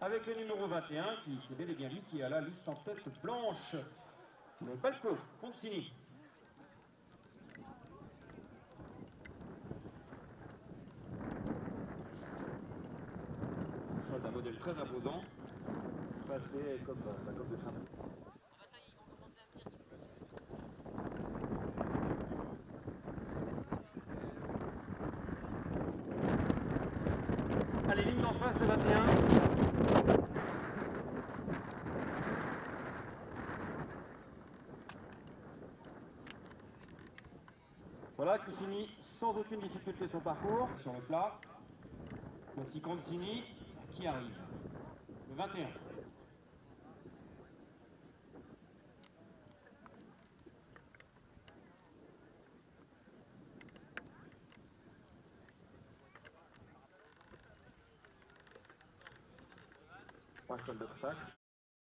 Avec le numéro 21, qui c'est bel et bien lui qui a la liste en tête blanche. Le Balco, Consigny. Choix d'un modèle très imposant. Passé comme euh, la coque de saint Allez, ligne d'en face, le 21. Voilà qui finit sans aucune difficulté son parcours sur le plat. Voici Consigny qui arrive. Le 21. Pas seul d'obstacle.